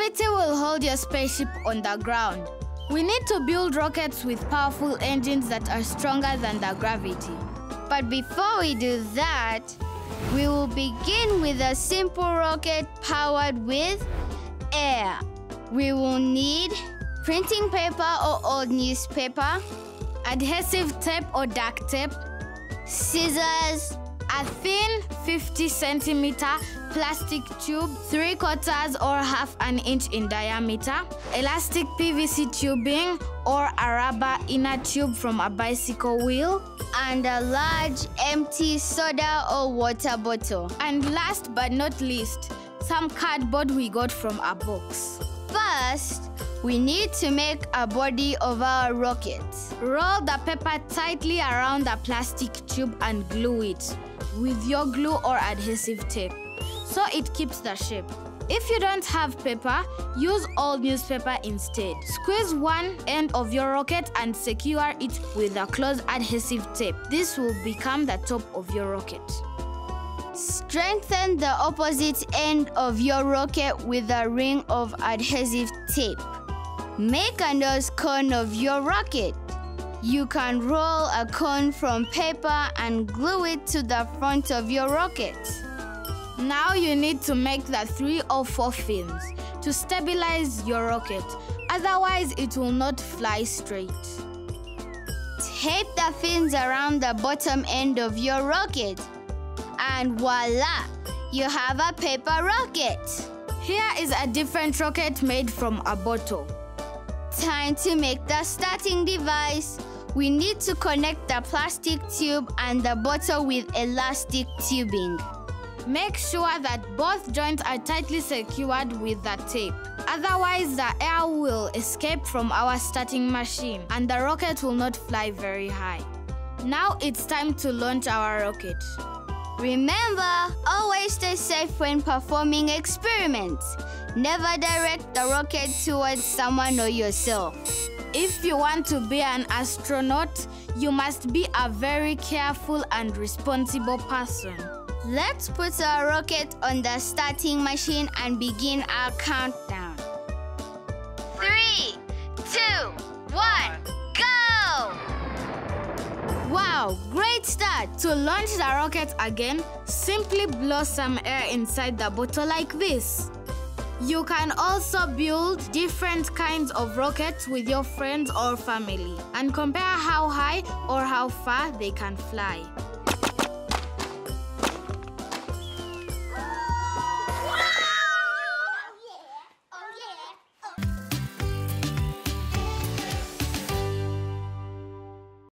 Gravity will hold your spaceship on the ground. We need to build rockets with powerful engines that are stronger than the gravity. But before we do that, we will begin with a simple rocket powered with air. We will need printing paper or old newspaper, adhesive tape or duct tape, scissors, a 50 centimeter plastic tube, 3 quarters or half an inch in diameter, elastic PVC tubing or a rubber inner tube from a bicycle wheel, and a large empty soda or water bottle. And last but not least, some cardboard we got from a box. First, we need to make a body of our rocket. Roll the paper tightly around the plastic tube and glue it with your glue or adhesive tape so it keeps the shape. If you don't have paper, use old newspaper instead. Squeeze one end of your rocket and secure it with a close adhesive tape. This will become the top of your rocket. Strengthen the opposite end of your rocket with a ring of adhesive tape. Make a nose cone of your rocket. You can roll a cone from paper and glue it to the front of your rocket. Now you need to make the three or four fins to stabilize your rocket, otherwise it will not fly straight. Tape the fins around the bottom end of your rocket and voila, you have a paper rocket. Here is a different rocket made from a bottle. Time to make the starting device. We need to connect the plastic tube and the bottle with elastic tubing. Make sure that both joints are tightly secured with the tape. Otherwise, the air will escape from our starting machine and the rocket will not fly very high. Now it's time to launch our rocket. Remember, always stay safe when performing experiments. Never direct the rocket towards someone or yourself. If you want to be an astronaut, you must be a very careful and responsible person. Let's put our rocket on the starting machine and begin our countdown. Three, two, one, go! Wow, great start! To launch the rocket again, simply blow some air inside the bottle like this. You can also build different kinds of rockets with your friends or family and compare how high or how far they can fly.